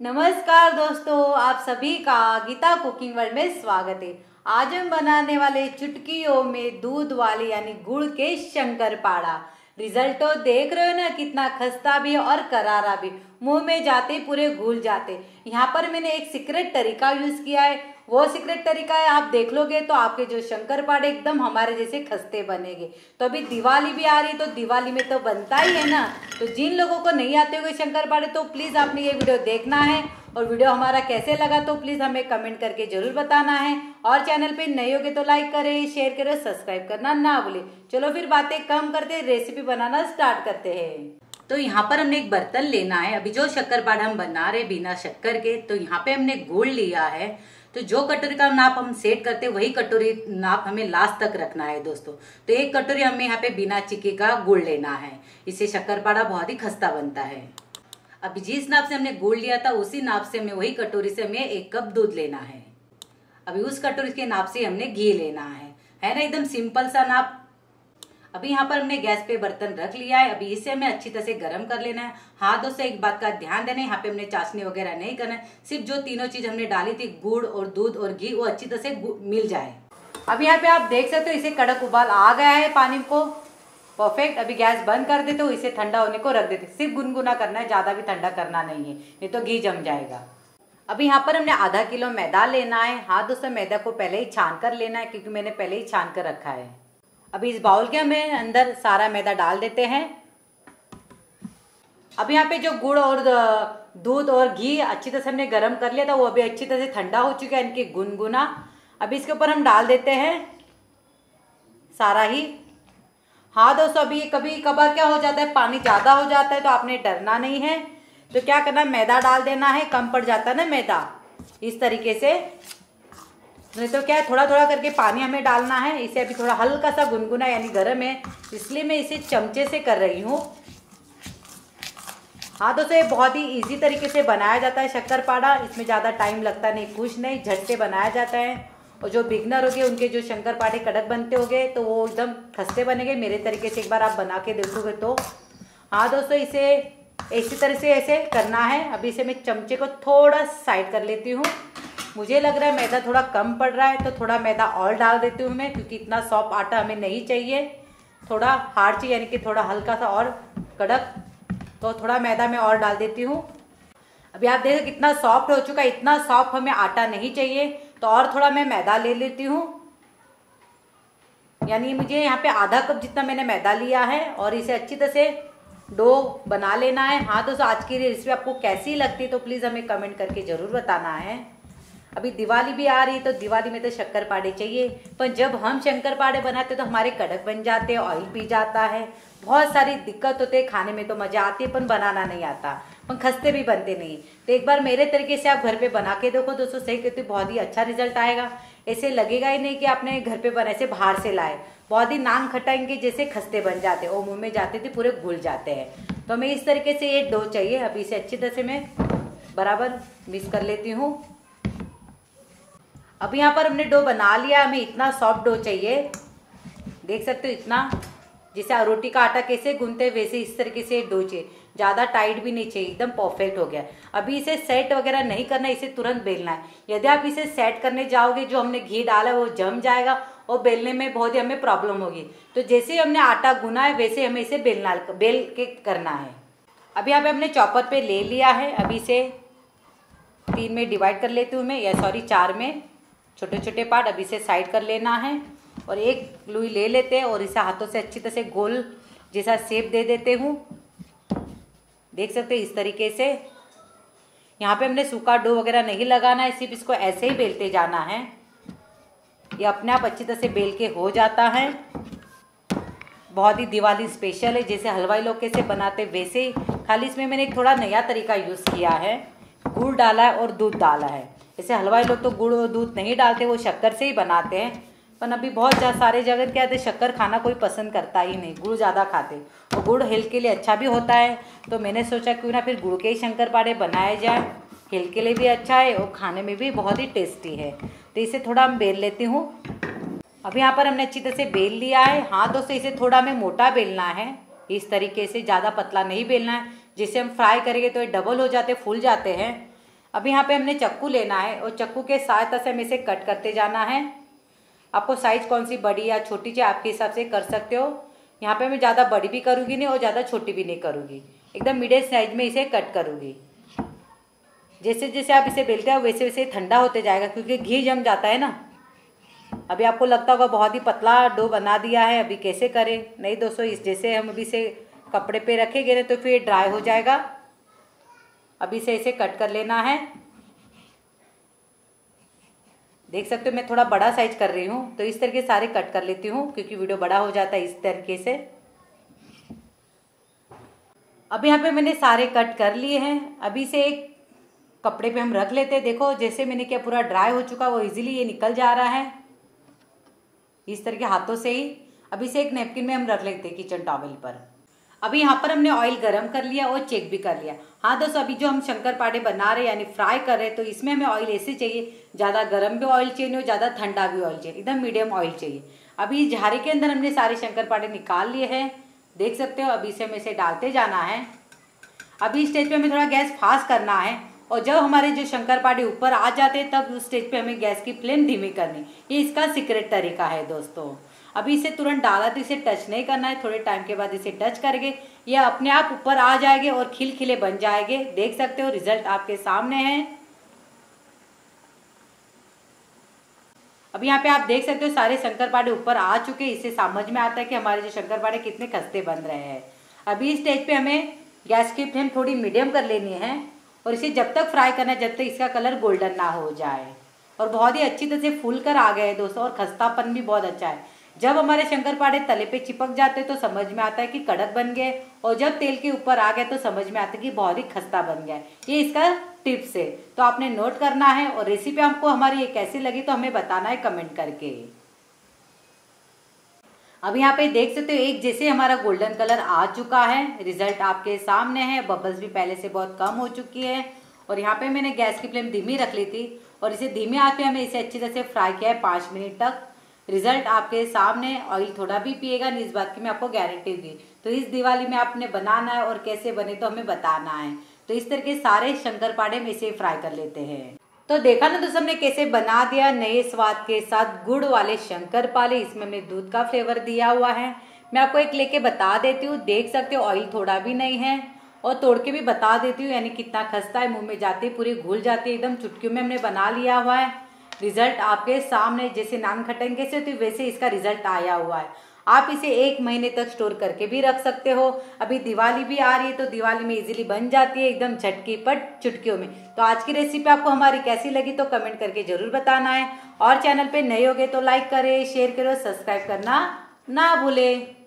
नमस्कार दोस्तों, आप सभी का गीता कुकिंग वर्ल्ड में स्वागत है। आज हम बनाने वाले चुटकियों में दूध वाले यानी गुड़ के शंकर पाड़ा रिज़ल्ट तो देख रहे हो ना, कितना खस्ता भी और करारा भी। मुँह में जाते पूरे घुल जाते। यहाँ पर मैंने एक सीक्रेट तरीका यूज़ किया है। वो सीक्रेट तरीका है, आप देख लोगे तो आपके जो शंकर पाड़े एकदम हमारे जैसे खस्ते बनेंगे। तो अभी दिवाली भी आ रही तो दिवाली में तो बनता ही है ना। तो जिन लोगों को नहीं आते हुए शंकर पाड़े तो प्लीज़ आपने ये वीडियो देखना है। और वीडियो हमारा कैसे लगा तो प्लीज़ हमें कमेंट करके ज़रूर बताना है। और चैनल पे नए होगे तो लाइक करें शेयर करें सब्सक्राइब करना ना भूलें। चलो फिर बातें कम करते रेसिपी बनाना स्टार्ट करते हैं। तो यहाँ पर हमने एक बर्तन लेना है। अभी जो शक्कर पाड़ा हम बना रहे बिना शक्कर के तो यहाँ पे हमने गुड़ लिया है। तो जो कटोरी का नाप हम सेट करते वही कटोरी नाप हमें लास्ट तक रखना है दोस्तों। तो एक कटोरी हमें यहाँ पे बिना चिक्की का गुड़ लेना है। इससे शक्कर पाड़ा बहुत ही खस्ता बनता है। अभी जिस नाप से हमने गुड़ लिया था, उसी नाप से हमें वही कटोरी से हमें एक कप दूध लेना है। अभी उस कटोरी के नाप से हमने घी लेना है। है ना, एकदम सिंपल सा नाप? अभी यहाँ पर हमने गैस पे बर्तन रख लिया है, अभी इसे हमें अच्छी तरह से गर्म कर लेना है। हाथों से एक बात का ध्यान देना है, यहाँ पे हमने चाशनी वगैरह नहीं करना है। सिर्फ़ जो तीनों चीज़ हमने डाली थी, गुड़ और दूध और घी, वो अच्छी तरह से मिल जाए। अब यहाँ पे आप देख सकते हो, इसे कड़क उबाल आ गया है पानी को। परफेक्ट अभी गैस बंद कर देते हो, इसे ठंडा होने को रख देते सिर्फ़ गुनगुना करना है, ज़्यादा भी ठंडा करना नहीं है, नहीं तो घी जम जाएगा। अभी यहाँ पर हमने आधा किलो मैदा लेना है। हाथ दोस्तों मैदा को पहले ही छान कर लेना है, क्योंकि मैंने पहले ही छान कर रखा है। अभी इस बाउल के हमें अंदर सारा मैदा डाल देते हैं। अब यहाँ पे जो गुड़ और दूध और घी अच्छी तरह से हमने गर्म कर लिया था, वो अभी अच्छी तरह से ठंडा हो चुका है, इनकी गुनगुना। अभी इसके ऊपर हम डाल देते हैं सारा ही। हाँ दोस्तों, अभी कभी कभार क्या हो जाता है, पानी ज़्यादा हो जाता है तो आपने डरना नहीं है। तो क्या करना, मैदा डाल देना है, कम पड़ जाता है ना मैदा, इस तरीके से। नहीं तो क्या है थोड़ा थोड़ा करके पानी हमें डालना है। इसे अभी थोड़ा हल्का सा गुनगुना, यानी गर्म है। इसलिए मैं इसे चमचे से कर रही हूँ। हाँ दोस्तों ये बहुत ही इजी तरीके से बनाया जाता है शक्कर पाड़ा इसमें ज़्यादा टाइम लगता नहीं, कुछ नहीं झट से बनाया जाता है। और जो बिगनर हो गए उनके जो शंकर पाड़े कड़क बनते हो गए तो वो एकदम खस्ते बनेंगे। मेरे तरीके से एक बार आप बना के देखोगे तो। हाँ दोस्तों, इसे इसी तरह से ऐसे करना है। अभी इसे मैं चमचे को थोड़ा साइड कर लेती हूँ। मुझे लग रहा है मैदा थोड़ा कम पड़ रहा है तो थोड़ा मैदा और डाल देती हूँ मैं, क्योंकि इतना सॉफ्ट आटा हमें नहीं चाहिए। थोड़ा हार्ड चाहिए, यानी कि थोड़ा हल्का सा और कड़क तो थोड़ा मैदा मैं और डाल देती हूँ। अभी आप देखो कितना सॉफ्ट हो चुका है, इतना सॉफ्ट हमें आटा नहीं चाहिए तो और थोड़ा मैं मैदा ले लेती हूँ। यानी मुझे यहाँ पे आधा कप जितना मैंने मैदा लिया है, और इसे अच्छी तरह से डो बना लेना है। हाँ दोस्तों, आज की रेसिपी आपको कैसी लगती है तो प्लीज़ हमें कमेंट करके ज़रूर बताना है। अभी दिवाली भी आ रही है तो दिवाली में तो शक्कर पाड़े चाहिए। पर जब हम शंकर पाड़े बनाते तो हमारे कड़क बन जाते हैं ऑयल पी जाता है। बहुत सारी दिक्कत होते है, खाने में तो मज़ा आती है, पर बनाना नहीं आता। पर खस्ते भी बनते नहीं। तो एक बार मेरे तरीके से आप घर पे बना के देखो दोस्तों, सही कहते बहुत ही अच्छा रिज़ल्ट आएगा। ऐसे लगेगा ही नहीं कि आपने घर पे बना, ऐसे बाहर से लाए। बहुत ही नान खटाएँगे, जैसे खस्ते बन जाते और मुँह में जाते थे, पूरे घुल जाते हैं। तो हमें इस तरीके से ये डो चाहिए। अभी इसे अच्छी तरह से मैं बराबर मिक्स कर लेती हूँ। अब यहाँ पर हमने डो बना लिया हमें इतना सॉफ्ट डो चाहिए। देख सकते हो इतना? जैसे रोटी का आटा कैसे गूंथते वैसे इस तरीके से डो चाहिए। ज़्यादा टाइट भी नहीं चाहिए, एकदम परफेक्ट हो गया। अभी इसे सेट वगैरह नहीं करना, इसे तुरंत बेलना है। यदि आप इसे सेट करने जाओगे, जो हमने घी डाला है, वो जम जाएगा और बेलने में बहुत ही हमें प्रॉब्लम होगी। तो जैसे हमने आटा गुना है, वैसे हमें इसे बेलना, बेल के करना है। अभी यहाँ पे हमने चॉपर पे ले लिया है। अभी इसे तीन में डिवाइड कर लेती हूँ मैं। या सॉरी चार में। छोटे छोटे पार्ट अभी से साइड कर लेना है और एक लुई ले लेते हैं और इसे हाथों से अच्छी तरह से गोल जैसा शेप दे देते हूँ। देख सकते हैं इस तरीके से। यहाँ पे हमने सूखा डो वगैरह नहीं लगाना है, सिर्फ़ इसको ऐसे ही बेलते जाना है। ये अपने आप अच्छी तरह से बेल के हो जाता है। बहुत ही दिवाली स्पेशल है, जैसे हलवाई लोग कैसे बनाते वैसे ही। खाली इसमें मैंने एक थोड़ा नया तरीका यूज़ किया है। गुड़ डाला है और दूध डाला है। जैसे हलवाई लोग तो गुड़ और दूध नहीं डालते, वो शक्कर से ही बनाते हैं। पर अभी बहुत सारे जगह क्या है, शक्कर खाना कोई पसंद करता ही नहीं, गुड़ ज़्यादा खाते। और गुड़ हेल्थ के लिए अच्छा भी होता है तो मैंने सोचा क्यों ना फिर गुड़ के ही शंकर पाड़े बनाए जाए। हेल्थ के लिए भी अच्छा है और खाने में भी बहुत ही टेस्टी है। तो इसे थोड़ा हम बेल लेती हूँ। अब यहाँ पर हमने अच्छी तरह से बेल लिया है। हाथों से इसे थोड़ा हमें मोटा बेलना है। इस तरीके से ज़्यादा पतला नहीं बेलना है। जिसे हम फ्राई करेंगे तो ये डबल हो जाते, फूल जाते हैं। अब यहाँ पे हमने चक्कू लेना है और चक्कू के सहायता से हमें इसे कट करते जाना है। आपको साइज़ कौन सी बड़ी या छोटी चाहिए, आपके हिसाब से कर सकते हो। यहाँ पे मैं ज़्यादा बड़ी भी करूँगी नहीं और ज़्यादा छोटी भी नहीं करूँगी। एकदम मीडियम साइज़ में इसे कट करूँगी। जैसे जैसे आप इसे बेलते हो, वैसे वैसे ठंडा होते जाएगा क्योंकि घी जम जाता है ना। अभी आपको लगता होगा बहुत ही पतला डो बना दिया है, अभी कैसे करें? नहीं दोस्तों, इस जैसे हम अभी इसे कपड़े पे रखेंगे ना तो फिर ड्राई हो जाएगा। अभी इसे इसे कट कर लेना है। देख सकते हो मैं थोड़ा बड़ा साइज़ कर रही हूँ तो इस तरीके सारे कट कर लेती हूँ, क्योंकि वीडियो बड़ा हो जाता है इस तरीके से। अब यहाँ पे मैंने सारे कट कर लिए हैं। अभी से एक कपड़े पे हम रख लेते हैं। देखो, जैसे मैंने क्या पूरा ड्राई हो चुका, वो इजीली ये निकल जा रहा है। इस तरह के हाथों से ही। अभी से एक नेपकिन में हम रख लेते हैं किचन टॉवल पर। अभी यहाँ पर हमने ऑयल गरम कर लिया और चेक भी कर लिया। हाँ दोस्तों, अभी जो हम शंकर पाटे बना रहे यानी फ्राई कर रहे हैं तो इसमें हमें ऑयल ऐसे चाहिए, ज़्यादा गर्म भी ऑयल चाहिए, और ज़्यादा ठंडा भी ऑयल चाहिए, एकदम मीडियम ऑयल चाहिए। अभी इस झारे के अंदर हमने सारे शंकर पाटे निकाल लिए हैं। देख सकते हो, अभी से हमें इसे डालते जाना है। अभी स्टेज पे हमें थोड़ा गैस फास्ट करना है, और जब हमारे जो शंकर पाटे ऊपर आ जाते हैं, तब उस स्टेज पे हमें गैस की फ्लेम धीमी करनी। ये इसका सीक्रेट तरीका है दोस्तों। अभी इसे तुरंत डाला तो इसे टच नहीं करना है, थोड़े टाइम के बाद इसे टच करेंगे। ये अपने आप ऊपर आ जाएँगे और खिल खिले बन जाएँगे। देख सकते हो रिज़ल्ट आपके सामने है। अब यहाँ पे आप देख सकते हो, सारे शंकर पाड़े ऊपर आ चुके इससे समझ में आता है कि हमारे जो शंकर पाड़े कितने खस्ते बन रहे हैं। अभी इस स्टेज पे हमें गैस की फ्लेम थोड़ी मीडियम कर लेनी है और इसे जब तक फ्राई करना है, जब तक इसका कलर गोल्डन ना हो जाए। और बहुत ही अच्छी तरह से फूल कर आ गए दोस्तों, और खस्तापन भी बहुत अच्छा है। जब हमारे शंकर पाड़े तले पे चिपक जाते तो समझ में आता है कि कड़क बन गए, और जब तेल के ऊपर आ गए तो समझ में आता है कि बहुत ही खस्ता बन गया ये इसका टिप्स है। तो आपने नोट करना है और रेसिपी आपको हमारी ये कैसी लगी तो हमें बताना है कमेंट करके। अब यहाँ पे देख सकते हो, एक जैसे हमारा गोल्डन कलर आ चुका है। रिज़ल्ट आपके सामने है। बबल्स भी पहले से बहुत कम हो चुकी है। और यहाँ पे मैंने गैस की फ्लेम धीमी रख ली थी। और इसे धीमे पे हमें इसे अच्छी तरह से फ्राई किया है पाँच मिनट तक। रिज़ल्ट आपके सामने ऑयल थोड़ा भी पिएगा नहीं, इस बात की मैं आपको गारंटी दी तो इस दिवाली में आपने बनाना है और कैसे बने तो हमें बताना है। तो इस तरह के सारे शंकर पाड़े में इसे फ्राई कर लेते हैं। तो देखा ना तो सबने कैसे बना दिया नए स्वाद के साथ गुड़ वाले शंकर पाले। इसमें हमने दूध का फ्लेवर दिया हुआ है। मैं आपको एक लेके बता देती हूँ, देख सकते हो ऑयल थोड़ा भी नहीं है। और तोड़ के भी बता देती हूँ, यानी कितना खस्ता है, मुँह में जाते पूरी घुल जाती है, एकदम चुटकियों में हमने बना लिया हुआ है। रिज़ल्ट आपके सामने जैसे नान खटेंगे से तो वैसे इसका रिज़ल्ट आया हुआ है। आप इसे एक महीने तक स्टोर करके भी रख सकते हो। अभी दिवाली भी आ रही है तो दिवाली में इजीली बन जाती है एकदम झटकी पट चुटकियों में। तो आज की रेसिपी आपको हमारी कैसी लगी तो कमेंट करके ज़रूर बताना है। और चैनल पे नए हो गए तो लाइक करें शेयर करो सब्सक्राइब करना ना भूलें।